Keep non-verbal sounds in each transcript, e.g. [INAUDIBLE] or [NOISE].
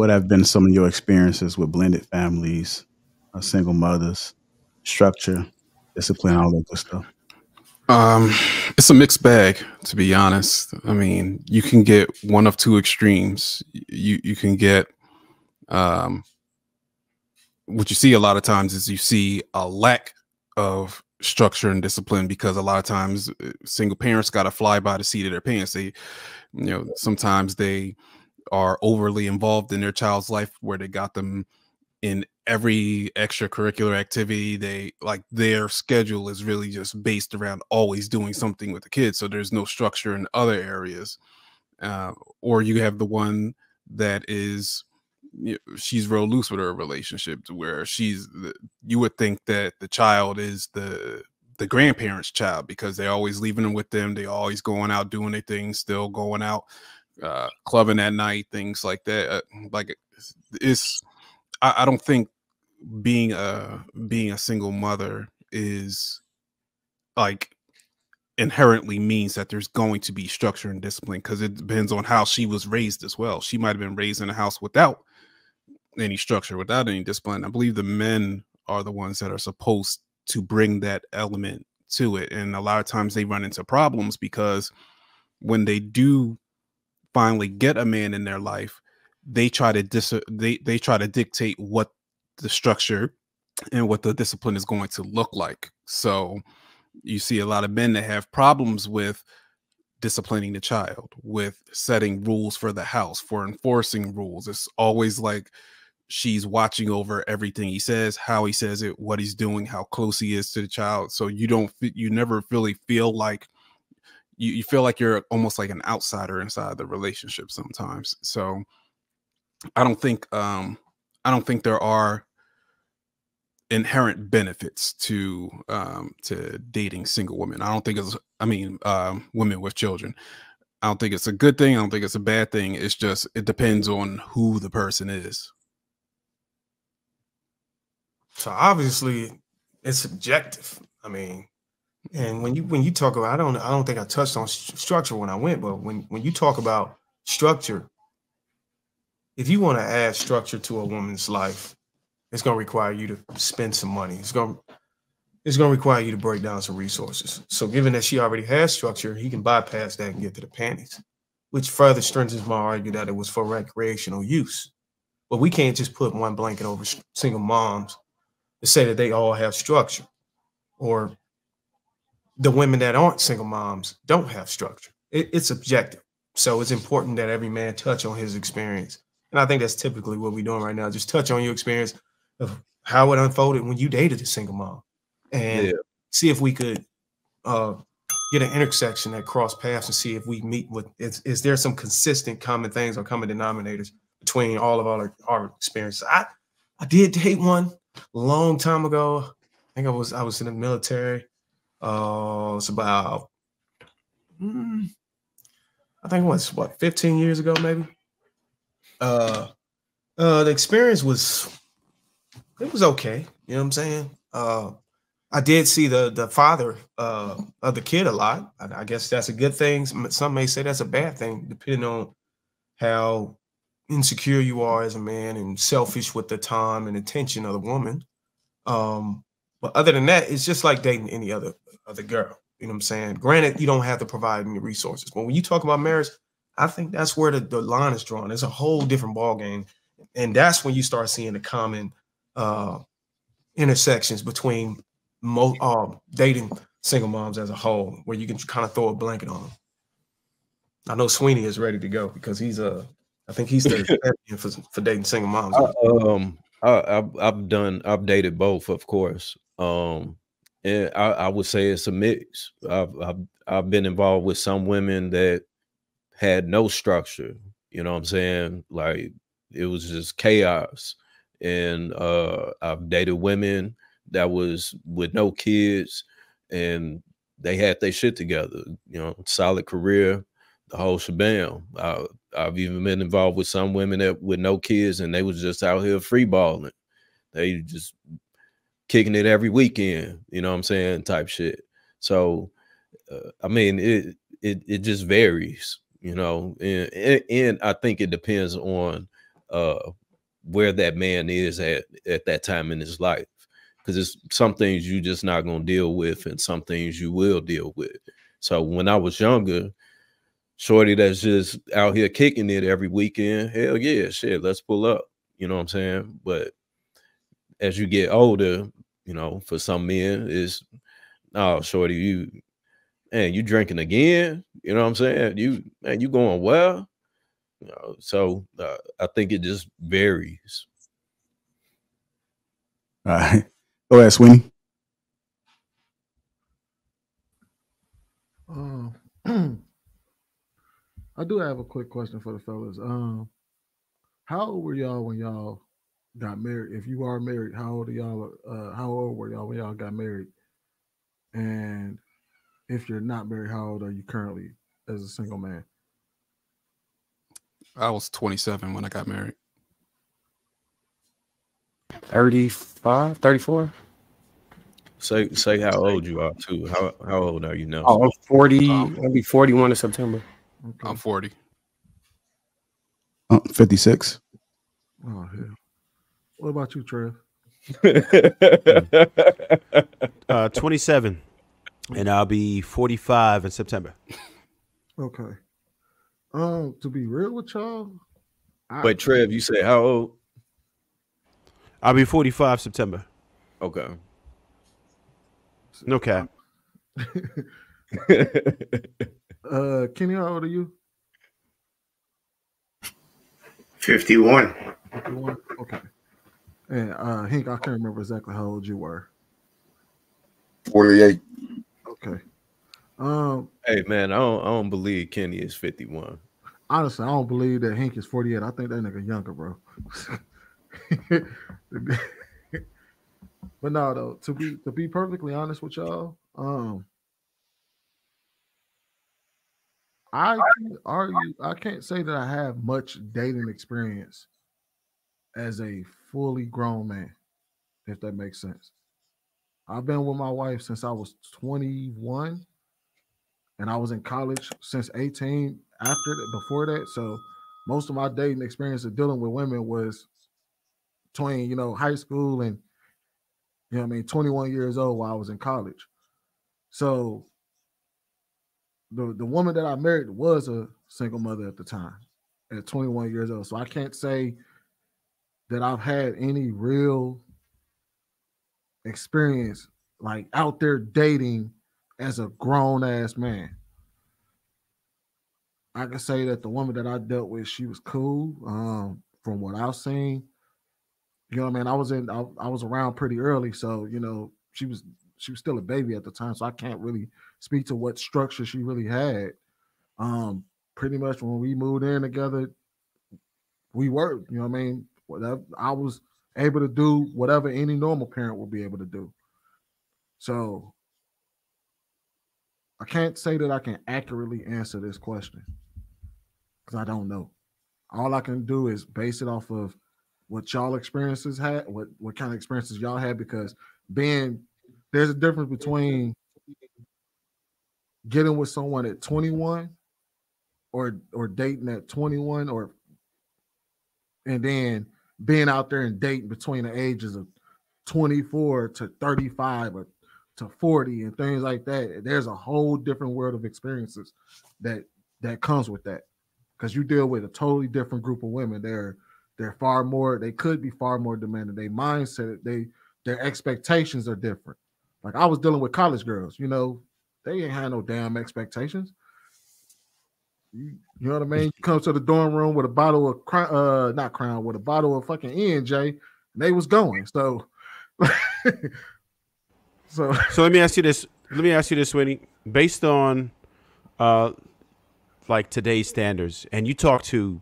what have been some of your experiences with blended families, uh, single mothers, structure, discipline, all that good stuff? Um, it's a mixed bag, to be honest. I mean, you can get one of two extremes. You you can get um, what you see a lot of times is you see a lack of structure and discipline because a lot of times uh, single parents got to fly by the seat of their pants. They, you know, sometimes they are overly involved in their child's life where they got them in every extracurricular activity they like their schedule is really just based around always doing something with the kids so there's no structure in other areas uh, or you have the one that is she's real loose with her relationship to where she's you would think that the child is the the grandparents child because they're always leaving them with them they always going out doing their things still going out uh clubbing at night things like that uh, like it's I, I don't think being a being a single mother is like inherently means that there's going to be structure and discipline because it depends on how she was raised as well. She might have been raised in a house without any structure, without any discipline. I believe the men are the ones that are supposed to bring that element to it. And a lot of times they run into problems because when they do finally get a man in their life, they try to dis they they try to dictate what the structure and what the discipline is going to look like. So you see a lot of men that have problems with disciplining the child, with setting rules for the house, for enforcing rules. It's always like she's watching over everything he says, how he says it, what he's doing, how close he is to the child. So you don't you never really feel like you, you feel like you're almost like an outsider inside the relationship sometimes. So I don't think um I don't think there are inherent benefits to um to dating single women. I don't think it's I mean um women with children. I don't think it's a good thing. I don't think it's a bad thing. It's just it depends on who the person is. So obviously it's subjective. I mean, and when you when you talk about I don't I don't think I touched on st structure when I went, but when when you talk about structure, if you want to add structure to a woman's life, it's going to require you to spend some money. It's going it's going to require you to break down some resources. So given that she already has structure, he can bypass that and get to the panties, which further strengthens my argument that it was for recreational use. But we can't just put one blanket over single moms to say that they all have structure or the women that aren't single moms don't have structure. It, it's objective. So it's important that every man touch on his experience and I think that's typically what we're doing right now. Just touch on your experience of how it unfolded when you dated a single mom and yeah. see if we could uh, get an intersection that cross paths and see if we meet with is, is there some consistent common things or common denominators between all of our, our experiences. I, I did date one a long time ago. I think I was I was in the military. Uh, it's about mm, I think it was what 15 years ago, maybe? Uh uh the experience was it was okay you know what i'm saying? Uh i did see the the father uh of the kid a lot. I, I, guess that's a good thing. Some may say that's a bad thing depending on how insecure you are as a man and selfish with the time and attention of the woman. Um but other than that it's just like dating any other other girl you know what i'm saying granted you don't have to provide any resources but when you talk about marriage I think that's where the, the line is drawn. It's a whole different ballgame. and that's when you start seeing the common uh, intersections between mo- uh, dating single moms as a whole, where you can kind of throw a blanket on them. I know Sweeney is ready to go because he's a. Uh, I think he's the [LAUGHS] for, for dating single moms. I, um, I, have I've done I've dated both, of course. Um, and I, I would say it's a mix. I've, I've I've been involved with some women that had no structure. You know what I'm saying? Like it was just chaos. And uh I've dated women that was with no kids and they had their shit together, you know, solid career, the whole shebang. I, I've even been involved with some women that with no kids and they was just out here free balling. They just kicking it every weekend, you know what I'm saying, type shit. So, uh, I mean, it it it just varies you know and, and i think it depends on uh where that man is at at that time in his life because it's some things you just not gonna deal with and some things you will deal with so when i was younger shorty that's just out here kicking it every weekend hell yeah shit let's pull up you know what i'm saying but as you get older you know for some men is oh shorty you man you drinking again you know what i'm saying you man you going well you know, so uh, I think it just varies. All right. Go ahead, Sweeney. Um, [CLEARS THROAT] I do have a quick question for the fellas. Um, how old were y'all when y'all got married? If you are married, how old are y'all? Uh, how old were y'all when y'all got married? And if you're not married, how old are you currently as a single man? I was 27 when I got married. 35, 34. Say say how old you are too. How how old are you now? Oh, I'm 40. Um, I'll be 41 in September. Okay. I'm 40. Uh, 56. oh hell. What about you, Trev? [LAUGHS] Uh, 27, and I'll be 45 in September. Okay. Um, to be real with y'all, I, but Trev, you say how old? I'll be 45 September. Okay. No cap. [LAUGHS] uh, Kenny, how old are you? 51. 51? Okay. And uh, Hank, I can't remember exactly how old you were. 48. Okay. Um, hey man, I don't I don't believe Kenny is 51. honestly, I don't believe that Hank is 48. I think that nigga younger, bro. [LAUGHS] but no, though, to be to be perfectly honest with y'all, um, I can't argue. I can't say that I have much dating experience as a fully grown man, if that makes sense. I've been with my wife since I was 21, and I was in college since 18. After that, before that, so most of my dating experience of dealing with women was between you know high school and you know I mean 21 years old while I was in college. So the the woman that I married was a single mother at the time at 21 years old. So I can't say that I've had any real experience like out there dating as a grown ass man. I can say that the woman that I dealt with, she was cool. Um, from what I've seen, you know what I mean. I was in, I, I was around pretty early, so you know she was she was still a baby at the time, so I can't really speak to what structure she really had. Um, pretty much when we moved in together, we were, you know what I mean. Whatever I was able to do, whatever any normal parent would be able to do. So I can't say that I can accurately answer this question because I don't know. All I can do is base it off of what y'all experiences had, what what kind of experiences y'all had, because being there's a difference between getting with someone at 21 or or dating at 21 or and then being out there and dating between the ages of 24 to 35 or to 40 and things like that there's a whole different world of experiences that that comes with that. Because you deal with a totally different group of women. They're they're far more they could be far more demanding. They mindset they their expectations are different. Like i was dealing with college girls you know? They ain't had no damn expectations you, know what I mean? You come to the dorm room with a bottle of crown, uh, not crown, with a bottle of fucking ENJ, and they was going. So, [LAUGHS] so [LAUGHS] So let me ask you this. Let me ask you this, Winnie. Based on uh like today's standards, and you talk to,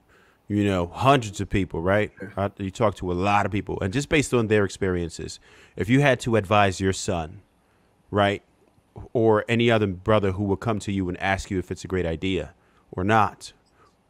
you know, hundreds of people, right? Uh, You talk to a lot of people, and just based on their experiences, if you had to advise your son, right, or any other brother who would come to you and ask you if it's a great idea or not,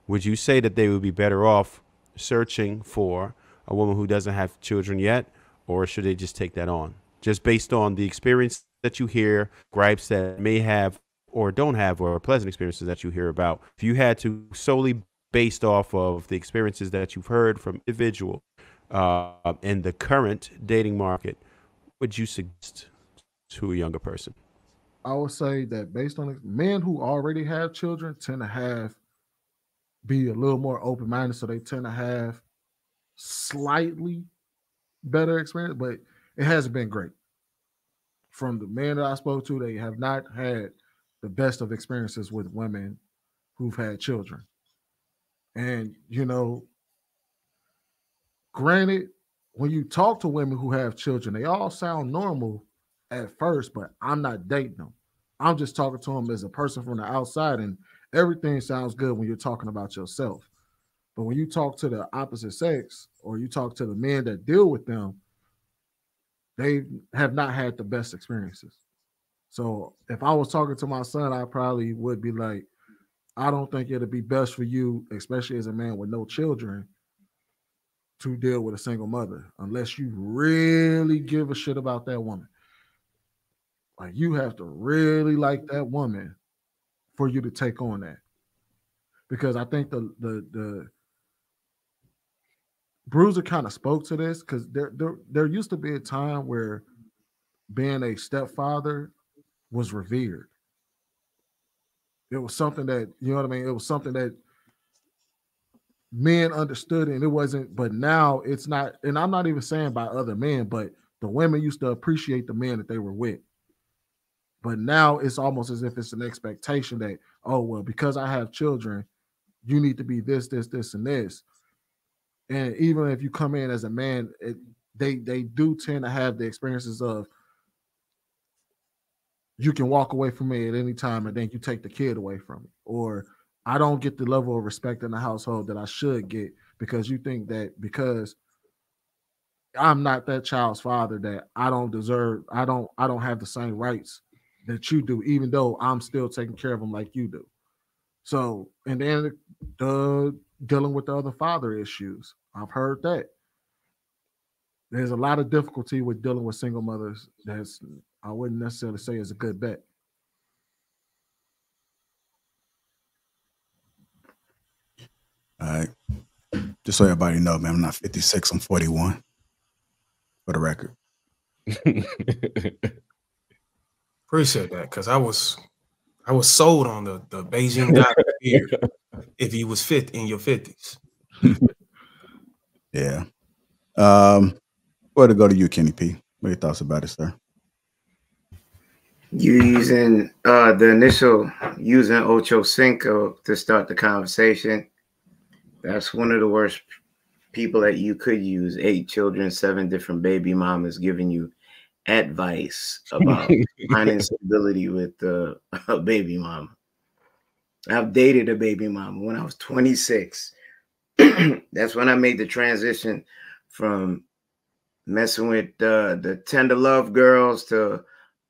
would you say that they would be better off searching for a woman who doesn't have children yet, or should they just take that on? Just based on the experience that you hear, gripes that may have or don't have, or pleasant experiences that you hear about. If you had to solely based off of the experiences that you've heard from individual uh, in the current dating market, would you suggest to a younger person? I would say that based on men who already have children tend to have be a little more open minded, so they tend to have slightly better experience, but it hasn't been great. From the men that I spoke to, they have not had the best of experiences with women who've had children. And you know, granted, when you talk to women who have children, they all sound normal at first, but I'm not dating them. I'm just talking to them as a person from the outside, and everything sounds good when you're talking about yourself. But when you talk to the opposite sex or you talk to the men that deal with them, they have not had the best experiences. So if I was talking to my son, I probably would be like, I don't think it'd be best for you, especially as a man with no children, to deal with a single mother unless you really give a shit about that woman. Like you have to really like that woman for you to take on that. Because I think the the the Bruiser kind of spoke to this because there, there there used to be a time where being a stepfather was revered. It was something that you know what I mean. It was something that men understood, and it wasn't. But now it's not. And I'm not even saying by other men, but the women used to appreciate the men that they were with. But now it's almost as if it's an expectation that oh well, because I have children, you need to be this, this, this, and this. And even if you come in as a man, it, they they do tend to have the experiences of you can walk away from me at any time and then you take the kid away from me or i don't get the level of respect in the household that i should get because you think that because i'm not that child's father that i don't deserve i don't i don't have the same rights that you do even though i'm still taking care of them like you do so and then the dealing with the other father issues i've heard that there's a lot of difficulty with dealing with single mothers that's I wouldn't necessarily say is a good bet. All right. Just so everybody know, man, I'm not 56, I'm 41. For the record. [LAUGHS] Appreciate that because I was I was sold on the the Beijing [LAUGHS] guy here if he was fit in your 50s. Yeah. Um, where to go to you, Kenny P? What are your thoughts about it, sir? You using uh the initial using Ocho Cinco to start the conversation. That's one of the worst people that you could use. Eight children, seven different baby mamas giving you advice about [LAUGHS] finding stability with uh, [LAUGHS] a baby mama. I've dated a baby mama when I was 26. [CLEARS THROAT] That's when I made the transition from messing with uh, the tender love girls to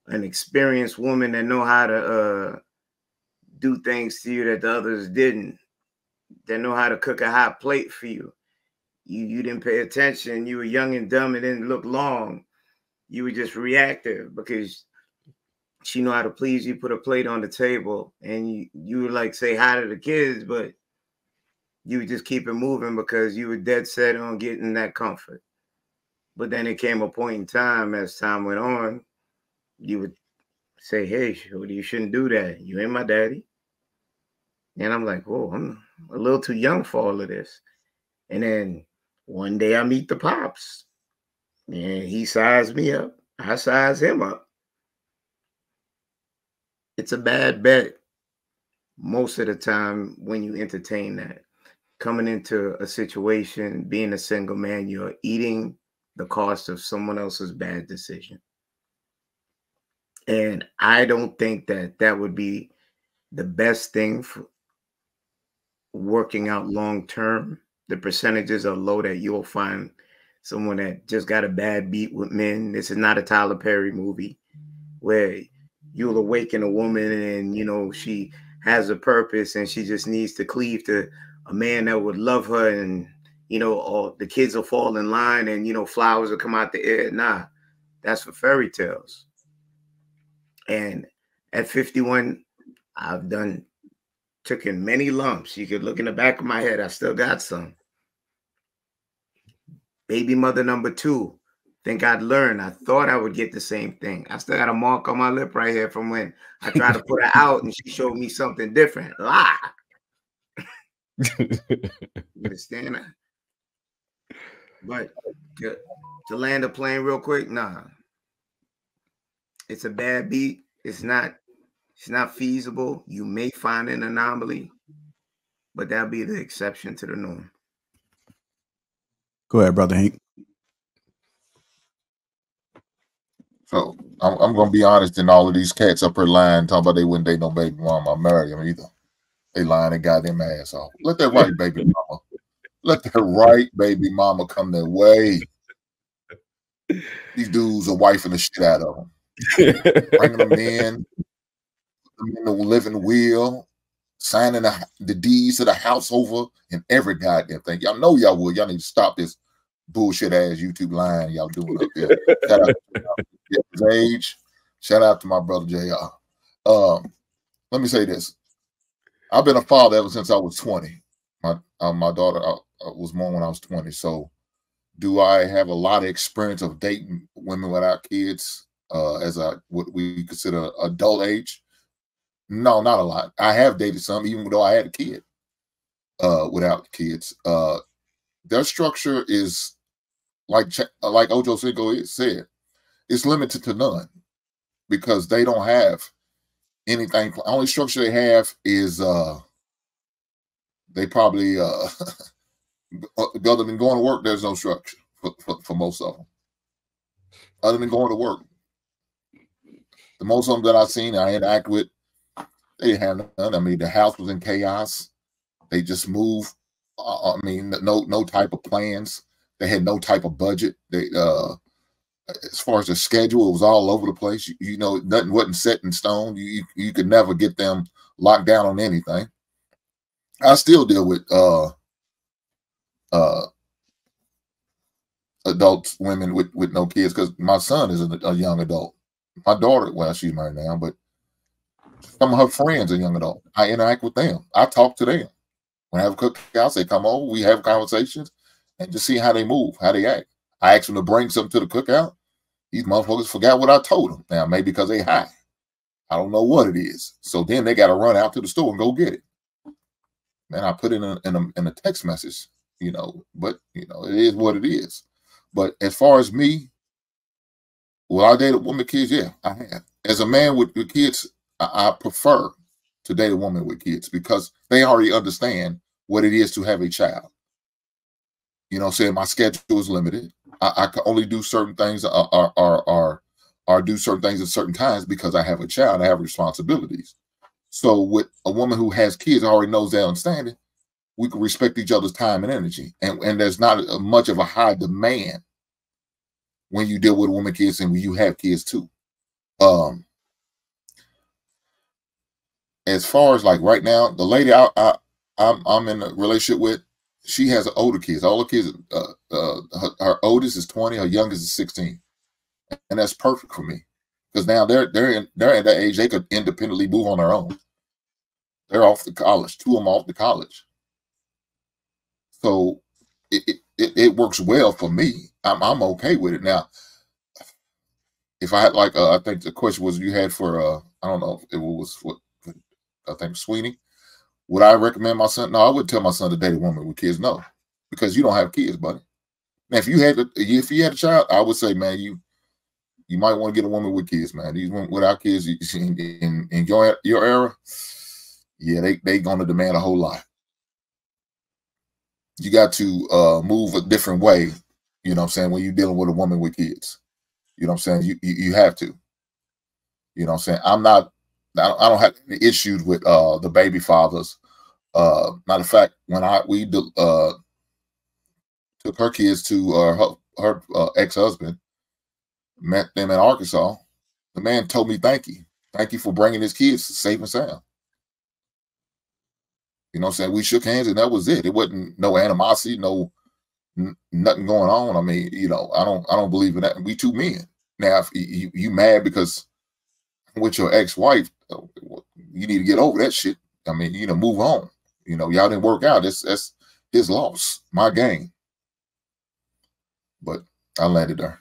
an experienced woman that know how to uh, do things to you that the others didn't. That know how to cook a hot plate for you. You you didn't pay attention. You were young and dumb and didn't look long. You were just reactive because she know how to please you. Put a plate on the table and you you would like say hi to the kids, but you would just keep it moving because you were dead set on getting that comfort. But then it came a point in time as time went on you would say, "Hey, you shouldn't do that. You ain't my daddy." And I'm like, "Whoa, I'm a little too young for all of this." And then one day I meet the pops, and he sized me up. I size him up. It's a bad bet most of the time when you entertain that. Coming into a situation, being a single man, you're eating the cost of someone else's bad decision. And I don't think that that would be the best thing for working out long term. The percentages are low that you'll find someone that just got a bad beat with men. This is not a Tyler Perry movie where you'll awaken a woman and you know she has a purpose and she just needs to cleave to a man that would love her and you know all the kids will fall in line and you know flowers will come out the air. Nah, that's for fairy tales. And at 51, I've done took in many lumps. You could look in the back of my head. I still got some. Baby mother number two. Think I'd learn. I thought I would get the same thing. I still got a mark on my lip right here from when I tried to put her [LAUGHS] out and she showed me something different. Lie. Understand that? But to, to land a plane real quick, nah. It's a bad beat. It's not. It's not feasible. You may find an anomaly, but that'll be the exception to the norm. Go ahead, brother Hank. So I'm, I'm gonna be honest. And all of these cats up here lying, talking about they wouldn't date no baby mama, marry them either. They lying and got them ass off. Let that right baby [LAUGHS] mama, let that right baby mama come their way. These dudes are wifing the shit out of them, bringing them in, them in the living will, signing the, the deeds to the house over and every goddamn thing. Y'all know y'all would. Y'all need to stop this bullshit ass YouTube line y'all doing up there. Shout out to age. Shout out to my brother JR. Um, let me say this. I've been a father ever since I was 20. My uh, my daughter uh, uh, was born when I was 20. So do I have a lot of experience of dating women without kids uh, as I what we consider adult age? No, not a lot. I have dated some, even though I had a kid uh, without kids. Uh, their structure is like like Ocho Cinco said, it's limited to none because they don't have anything. The Only structure they have is uh they probably uh [LAUGHS] other than going to work, there's no structure for, for, for most of them. Other than going to work. The most of them that I've seen, I interact with, they have none. I mean, the house was in chaos. They just moved. Uh, I mean, no no type of plans. They had no type of budget. They uh as far as the schedule, it was all over the place. You, you know, nothing wasn't set in stone. You, you, you could never get them locked down on anything. I still deal with uh uh adults, women with with no kids, because my son is a, a, young adult. My daughter, well, she's married now, but some of her friends are young adult. I interact with them. I talk to them. When I have a cookout, they come over, we have conversations, and just see how they move, how they act. I asked them to bring something to the cookout. These motherfuckers forgot what I told them. Now, maybe because they high. I don't know what it is. So then they got to run out to the store and go get it. Man, I put it in a, in a, in a text message, you know, but, you know, it is what it is. But as far as me, well, I dated women, kids? Yeah, I have. As a man with, with kids, I, prefer to date a woman with kids because they already understand what it is to have a child. You know, saying my schedule is limited. I, I can only do certain things or, or, or, or, or do certain things at certain times because I have a child. I have responsibilities. So with a woman who has kids, already knows that understanding, we can respect each other's time and energy. And, and there's not a, much of a high demand when you deal with a woman kids and when you have kids too. Um, as far as like right now, the lady I, I I'm I'm in a relationship with, she has older kids. All the kids, uh, uh, her, her, oldest is 20, her youngest is 16, and that's perfect for me because now they're they're in they're at that age they could independently move on their own. They're off to college. Two of them off to college, so it it, it works well for me. I'm I'm okay with it now. If I had like uh, I think the question was you had for uh I don't know if it was what I think Sweeney would I recommend my son? No, I would tell my son to date a woman with kids. No, because you don't have kids, buddy. Now, if you had a, if you had a child, I would say, man, you you might want to get a woman with kids, man. These women without kids [LAUGHS] in, in, in your your era, yeah, they they gonna demand a whole lot. You got to uh, move a different way. You know what I'm saying? When you're dealing with a woman with kids, you know what I'm saying? You you, you have to. You know what I'm saying? I'm not I don't have any issues with uh, the baby fathers. Uh, matter of fact, when I we uh, took her kids to uh, her, her uh, ex husband, met them in Arkansas, the man told me, "Thank you, thank you for bringing his kids safe and sound." You know, what I'm saying we shook hands and that was it. It wasn't no animosity, no nothing going on. I mean, you know, I don't I don't believe in that. We two men. Now, if you, you mad because with your ex-wife, you need to get over that shit. I mean, you know, move on. You know, y'all didn't work out. That's that's his loss, my game. But I landed there.